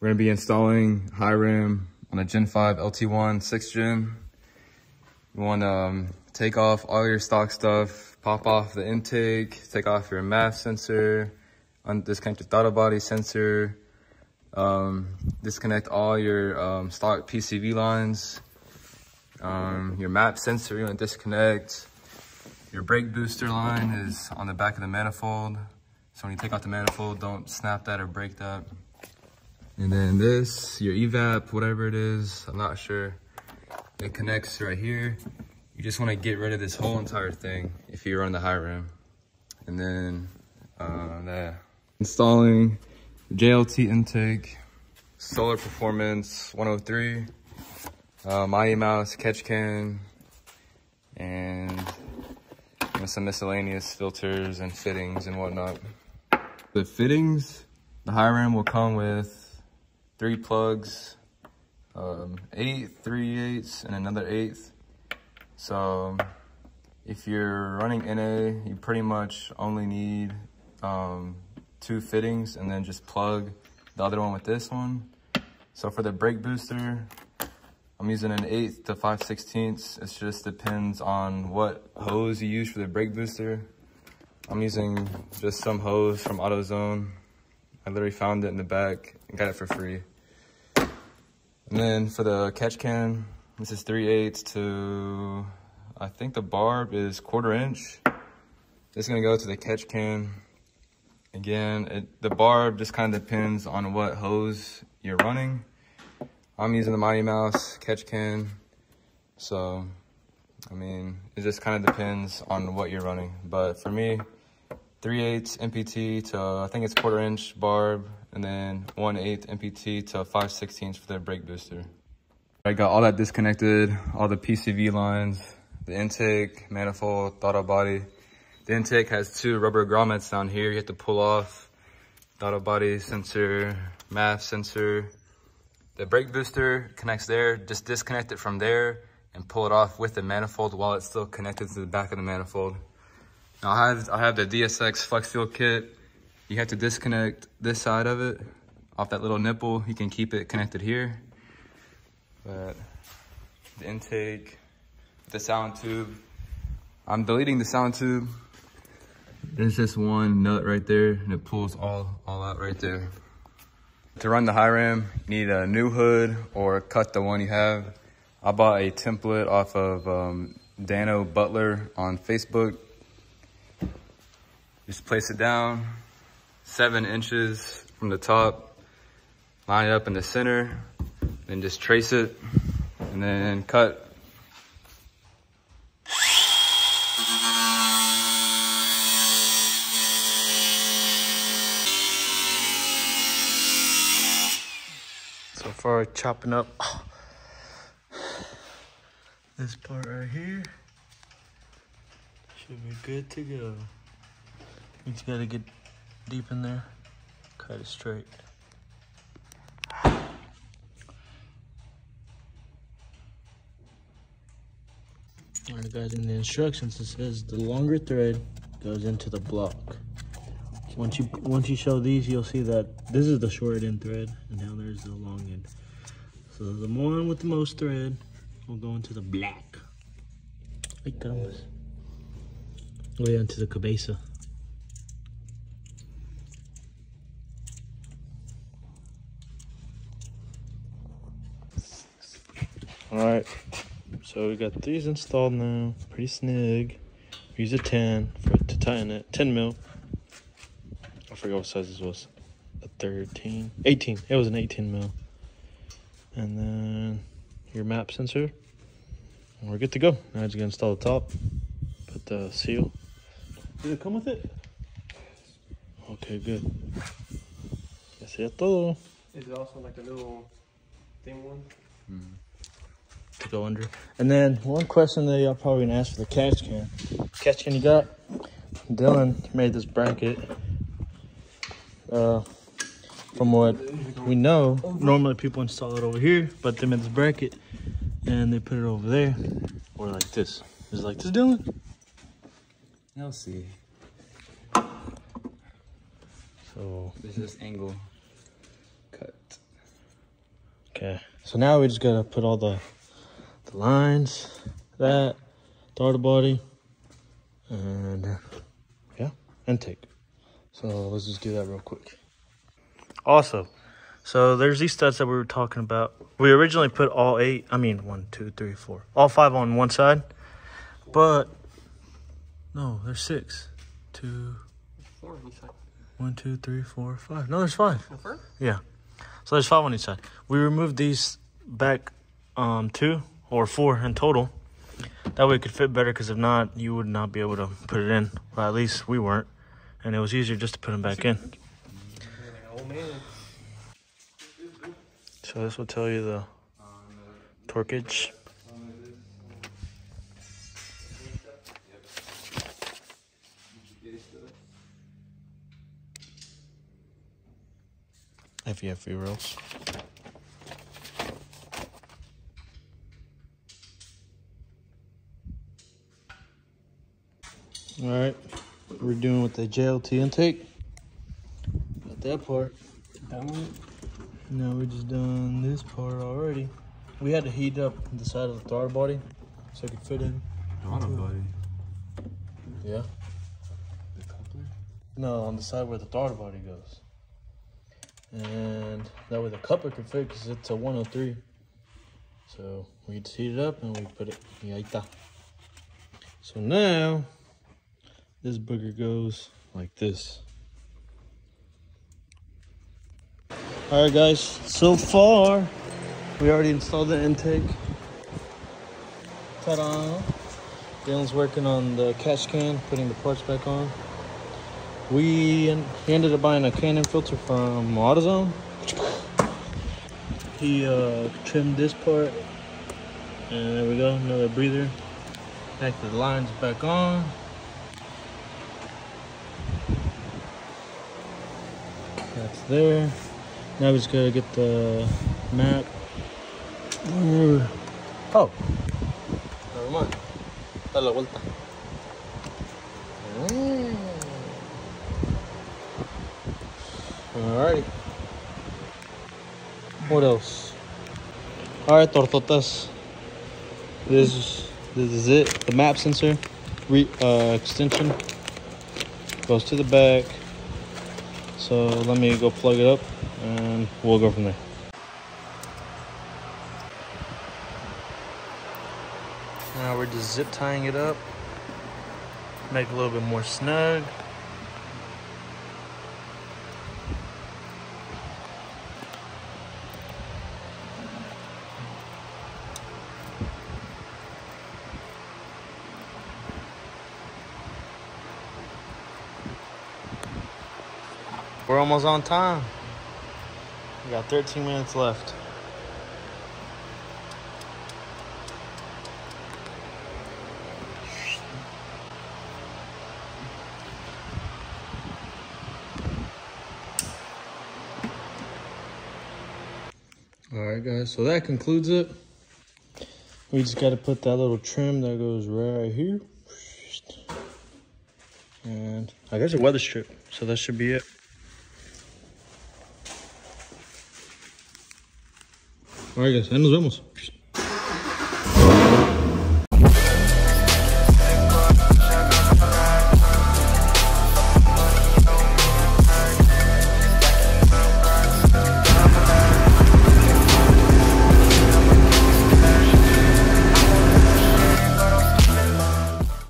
We're gonna be installing Hi-Ram on a Gen 5 LT1 6 gen. You wanna um, take off all your stock stuff, pop off the intake, take off your MAF sensor, disconnect your throttle body sensor, um, disconnect all your um, stock PCV lines, um, your map sensor you want to disconnect. Your brake booster line is on the back of the manifold. So when you take out the manifold, don't snap that or break that. And then this, your evap, whatever it is, I'm not sure. It connects right here. You just want to get rid of this whole entire thing if you run the Hi-Ram. And then uh, the installing JLT intake, Soler Performance 103, uh, Mighty Mouse catch can, and some miscellaneous filters and fittings and whatnot. The fittings, the Hi-Ram will come with three plugs, um, eight, three eighths, and another eighth. So if you're running NA, you pretty much only need um, two fittings and then just plug the other one with this one. So for the brake booster, I'm using an 8th to 5 16ths. It just depends on what hose you use for the brake booster. I'm using just some hose from AutoZone. I literally found it in the back and got it for free. And then for the catch can, this is 3 8 to, I think the barb is quarter inch. Is gonna go to the catch can. Again, it, the barb just kind of depends on what hose you're running. I'm using the Mighty Mouse catch can. So, I mean, it just kind of depends on what you're running. But for me, 3 8 MPT to, I think it's quarter inch barb, and then 1 8 MPT to 5 16 for the brake booster. I got all that disconnected, all the PCV lines, the intake, manifold, throttle body. The intake has two rubber grommets down here. You have to pull off throttle body sensor, MAF sensor. The brake booster connects there. Just disconnect it from there and pull it off with the manifold while it's still connected to the back of the manifold. Now I have, I have the DSX flex fuel kit. You have to disconnect this side of it off that little nipple. You can keep it connected here. But the intake, the sound tube. I'm deleting the sound tube there's just one nut right there and it pulls all, all out right there. To run the Hi-Ram, you need a new hood or cut the one you have. I bought a template off of um, Dano Butler on Facebook. Just place it down, seven inches from the top, line it up in the center, then just trace it, and then cut So far, chopping up this part right here. Should be good to go. You just gotta get deep in there, cut it straight. Alright guys, in the instructions it says the longer thread goes into the block. Once you once you show these, you'll see that this is the short end thread, and now there's the long end. So the one with the most thread will go into the black. Ahí comes. Way into the cabeza. All right, so we got these installed now, pretty snug. Use a 10 for to tighten it, 10 mil I forgot what size this was. A 13, 18. It was an 18 mil. And then your map sensor. And we're good to go. Now I just gonna install the top, put the seal. Did it come with it? Okay, good. Eso es todo. Is it also like a little thing one? Mm To go under. And then one question that y'all probably gonna ask for the catch can. Catch can you got? Dylan made this bracket uh, from what we know, normally people install it over here, but they made this bracket and they put it over there, or like this. Is like this, Dylan? I'll see. So this is angle cut. Okay, so now we just gotta put all the the lines, that, throttle body, and yeah, intake. So let's just do that real quick. Also, so there's these studs that we were talking about. We originally put all eight, I mean one, two, three, four, all five on one side, but no, there's six. Two, on each side. one, two, three, four, five. No, there's five. The? Yeah. So there's five on each side. We removed these back um, two or four in total. That way it could fit better because if not, you would not be able to put it in. Well, at least we weren't. And it was easier just to put them back in. So this will tell you the torqueage. If torquage. FEF rails. All right, we're doing with the JLT intake. Got that part. That one? Now we just done this part already. We had to heat up the side of the throttle body so it could fit in. buddy. Yeah. The coupler? No, on the side where the throttle body goes. And that way the coupler could fit because it's a 103. So we just heat it up and we put it. Y ahí está. So now this booger goes like this. All right, guys. So far, we already installed the intake. Ta-da! Dylan's working on the catch can, putting the parts back on. We ended up buying a Canon filter from AutoZone. He uh, trimmed this part, and there we go, another breather. Back the lines back on. That's there. Now we just gotta get the map. Where- Oh, never mind. Da la vuelta. Mm. Alrighty. What else? Alright, tortotas. This is this is it. The map sensor re, uh, extension goes to the back. So let me go plug it up, and we'll go from there. Now we're just zip tying it up. Make it a little bit more snug. We're almost on time. We got 13 minutes left. All right, guys. So that concludes it. We just got to put that little trim that goes right here. And I guess a weather strip. So that should be it. All right, guys. Ahí nos vemos.